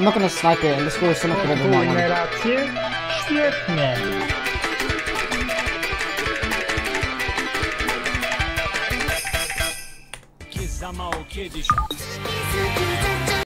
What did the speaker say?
I'm not gonna snipe it and the score is so much better than that one. racje? Świetnie. Za mało kiedyś